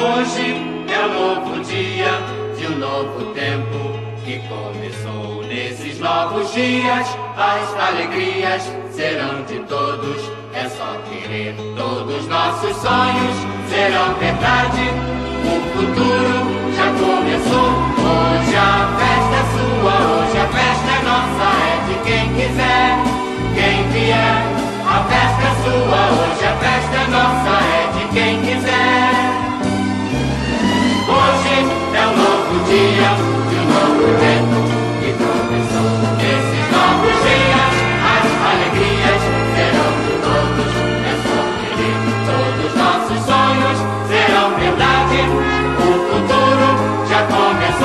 Hoje é um novo dia de um novo tempo que começou nesses novos dias. As alegrias serão de todos, é só querer. Todos nossos sonhos serão verdade. O futuro já começou. Hoje a festa é sua, hoje a festa é nossa, é de quem quiser, quem vier. A festa é sua, hoje a festa é nossa, é de quem quiser.